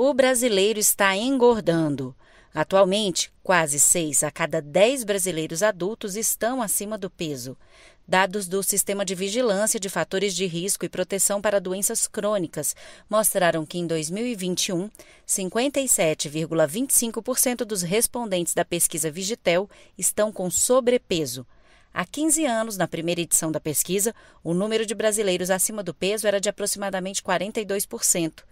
O brasileiro está engordando. Atualmente, quase 6 a cada 10 brasileiros adultos estão acima do peso. Dados do Sistema de Vigilância de Fatores de Risco e Proteção para Doenças Crônicas mostraram que em 2021, 57,25% dos respondentes da pesquisa Vigitel estão com sobrepeso. Há 15 anos, na primeira edição da pesquisa, o número de brasileiros acima do peso era de aproximadamente 42%.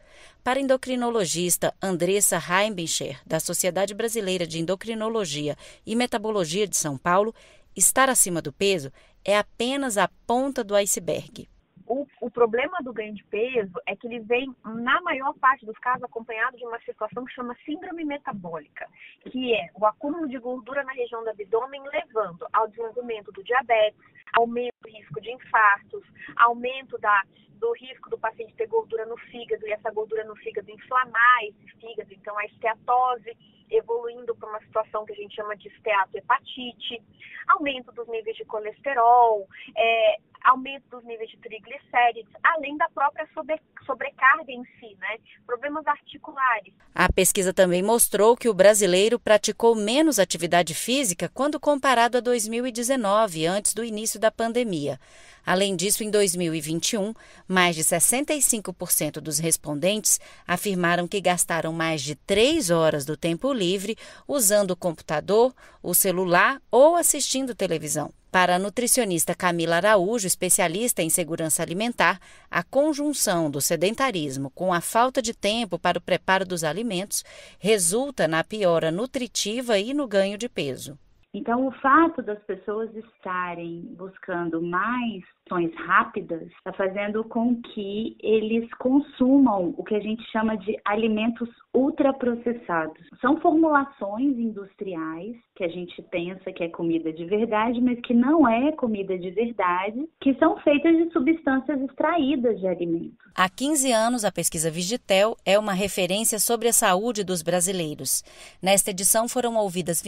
Para a endocrinologista Andressa Heimbicher, da Sociedade Brasileira de Endocrinologia e Metabologia de São Paulo, estar acima do peso é apenas a ponta do iceberg. O, o, problema do ganho de peso é que ele vem, na maior parte dos casos, acompanhado de uma situação que chama síndrome metabólica, que é o acúmulo de gordura na região do abdômen levando ao desenvolvimento do diabetes, aumento do risco de infartos, aumento da, do risco do paciente ter gordura no fígado e essa gordura no fígado inflamar esse fígado, então a esteatose evoluindo para uma situação que a gente chama de esteatohepatite, aumento dos níveis de colesterol, é, aumento dos níveis de triglicérides, além da própria sobre, sobrecarga em si, né? Problemas articulares. A pesquisa também mostrou que o brasileiro praticou menos atividade física quando comparado a 2019, antes do início da pandemia. Além disso, em 2021, mais de 65% dos respondentes afirmaram que gastaram mais de três horas do tempo livre usando o computador, o celular ou assistindo televisão. Para a nutricionista Camila Araújo, especialista em segurança alimentar, a conjunção do sedentarismo com a falta de tempo para o preparo dos alimentos resulta na piora nutritiva e no ganho de peso. Então, o fato das pessoas estarem buscando mais ações rápidas está fazendo com que eles consumam o que a gente chama de alimentos ultraprocessados. São formulações industriais que a gente pensa que é comida de verdade, mas que não é comida de verdade, que são feitas de substâncias extraídas de alimentos. Há 15 anos, a pesquisa Vigitel é uma referência sobre a saúde dos brasileiros. Nesta edição foram ouvidas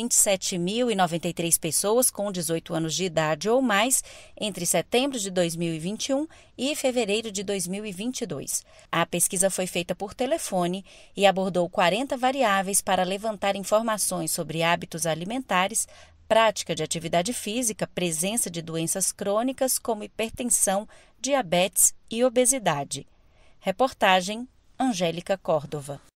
27.093 pessoas com 18 anos de idade ou mais entre setembro de 2021 e fevereiro de 2022. A pesquisa foi feita por telefone e abordou 40 variáveis para levantar informações sobre hábitos alimentares, prática de atividade física, presença de doenças crônicas como hipertensão, diabetes e obesidade. Reportagem Angélica Córdova.